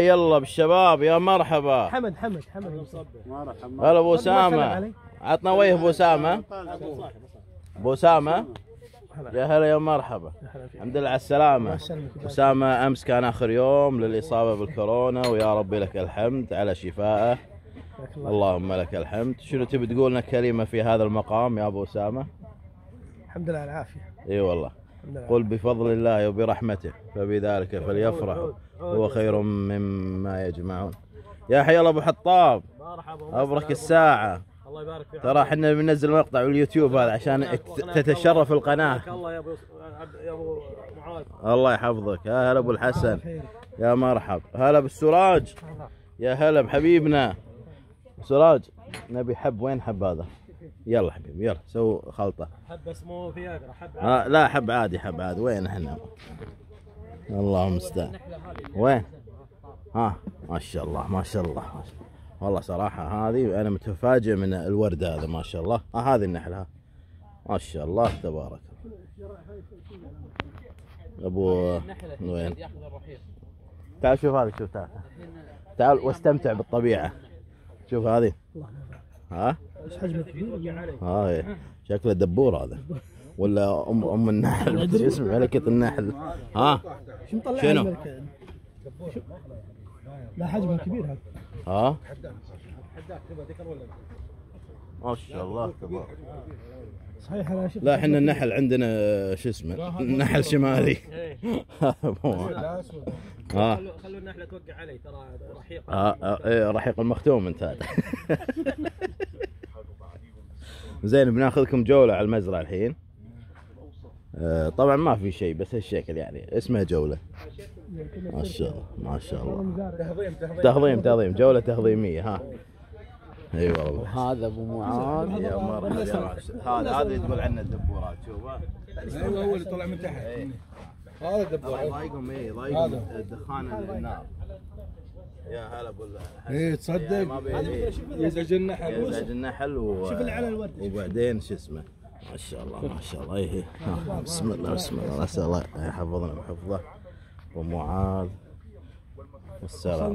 يلا بالشباب يا مرحبا. حمد حمد حمد. هلا أبو أسامة. عطنا وجه أبو أسامة. أبو أسامة. يا هلا يا مرحبا. الحمد لله على السلامة. أسامة أمس كان آخر يوم للإصابة بالكورونا ويا ربي لك الحمد على شفائه. اللهم لك الحمد. شنو تبي تقول لنا كلمه في هذا المقام يا أبو أسامة؟ الحمد لله على العافية. إي والله. قل بفضل الله وبرحمته فبذلك فليفرحوا هو خير مما يجمعون. يا حي الله أبو حطاب مرحبا أبرك الساعة. الله يبارك فيك. ترى إحنا بننزل مقطع باليوتيوب هذا عشان تتشرف القناة. الله يا أبو يا أبو معاذ. الله يحفظك. يا هلا أبو الحسن. يا مرحب. هلا بالسراج. يا هلا بحبيبنا. سراج نبي حب. وين حب هذا؟ يلا حبيبي يلا سو خلطة. حب اسمه فياجرا حب آه لا حب عادي حب عادي. وين إحنا؟ الله المستعان. وين؟ ها ما شاء الله ما شاء الله ما شاء الله. والله صراحة هذه أنا متفاجئ من الورد هذا ما شاء الله. ها هذه النحلة. ما شاء الله تبارك أبو وين؟ تعال شوف هذه شوف تعال. تعال واستمتع بالطبيعة. شوف هذه. ها؟ حجمه كبير هاي. شكله دبور هذا. ولا ام أم النحل. شو اسمه ملكة النحل. ها؟ شو مطلع شنو؟ لا حجمه كبير هذا. ها؟ ما شاء الله تبارك. صحيح أنا شفت لا إحنا النحل عندنا شو اسمه نحل شمالي. هذا مو ها خلوا النحله توقع علي ترى رحيق. ها ها، إيه رحيق المختوم أنت. هذا زين بناخذكم جولة على المزرعة الحين. آه، طبعا ما في شيء بس هالشكل يعني اسمها جولة. ما شاء الله ما شاء الله. تهضيم تهضيم جولة تهضيمية ها. إي والله. هذا أبو معاذ. يا مرحبا. يا راشد. هذا هذا تقول عنه الدبورات شوفه. أيوه هو اللي طلع من تحت. هذا دبور يضايقهم إيه يضايقهم دخان النار يا هلا ابو إيه تصدق. يزعج النحل يزعج النحل و... شوف اللي على الورد. وبعدين شو اسمه؟ ما شاء الله ما شاء الله. ها، بسم الله بسم الله. نسال الله يحفظنا ويحفظه ومعاذ والسلام.